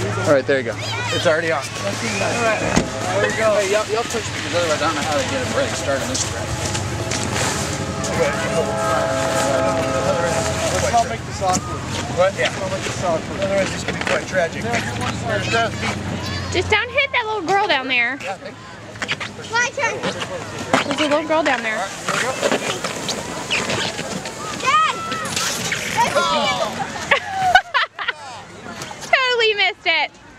All right, there you go. It's already off. All right. There we go. Hey, y'all, y'all push because otherwise I don't know how to get a break starting this thread. Let's not make this awkward. What? Yeah. Let's not make this awkward. Otherwise, this could be quite tragic. Just don't hit that little girl down there. My turn. There's a little girl down there. Here we go. missed it.